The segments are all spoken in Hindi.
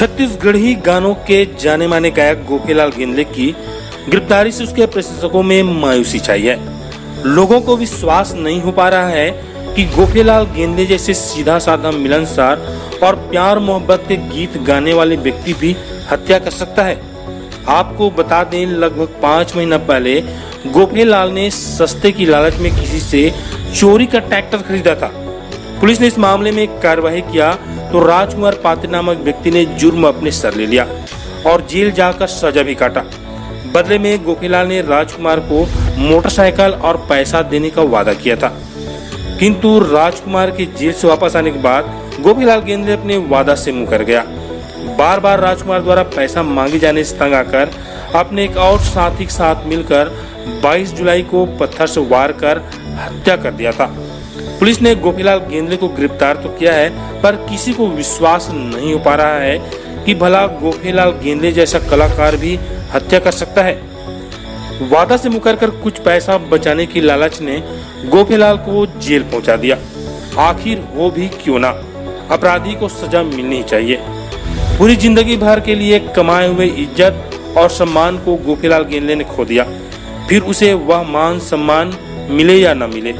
छत्तीसगढ़ी गानों के जाने माने गायक गोपीलाल गेंदले की गिरफ्तारी से उसके प्रशंसकों में मायूसी छाई है। लोगों को विश्वास नहीं हो पा रहा है कि गोपीलाल गेंदे जैसे सीधा साधा मिलनसार और प्यार मोहब्बत के गीत गाने वाले व्यक्ति भी हत्या कर सकता है। आपको बता दें, लगभग पाँच महीना पहले गोपेलाल ने सस्ते की लालच में किसी से चोरी का ट्रैक्टर खरीदा था। पुलिस ने इस मामले में कार्रवाई किया तो राजकुमार पात्र नामक व्यक्ति ने जुर्म अपने सर ले लिया और जेल जाकर सजा भी काटा। बदले में गोपीलाल ने राजकुमार को मोटरसाइकिल और पैसा देने का वादा किया था। किंतु राजकुमार के जेल से वापस आने के बाद गोपीलाल गेंदे अपने वादा से मुकर गया। बार बार राजकुमार द्वारा पैसा मांगे जाने से तंग आकर अपने एक और साथी के साथ मिलकर 22 जुलाई को पत्थर से वार कर हत्या कर दिया था। पुलिस ने गोपीलाल गेंदले को गिरफ़्तार तो किया है, पर किसी को विश्वास नहीं हो पा रहा है कि भला गोपीलाल गेंदले जैसा कलाकार भी हत्या कर सकता है। वादा से मुकर कर कुछ पैसा बचाने की लालच ने गोपीलाल को जेल पहुँचा दिया। आखिर वो भी क्यों ना? अपराधी को सजा मिलनी चाहिए। पूरी ज़िंदगी भर के लिए कमाए हुए इज़्ज़त और सम्मान को गोपीलाल गेंदले ने खो दिया। फिर उसे वह मान सम्मान मिले या न मिले?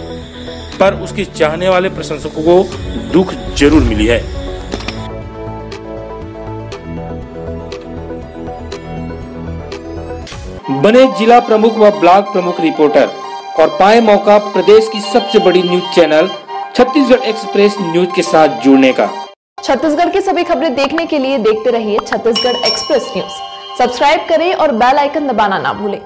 पर उसके चाहने वाले प्रशंसकों को दुख ज़रूर मिली है। बने जिला प्रमुख व ब्लॉक प्रमुख रिपोर्टर और पाए मौका प्रदेश की सबसे बड़ी news channel Chhattisgarh express news के साथ जुड़ने का। छत्तीसगढ़ की सभी खबरें देखने के लिए देखते रहिए छत्तीसगढ़ एक्सप्रेस न्यूज़। सब्सक्राइब करें और बेल आइकन दबाना ना भूलें।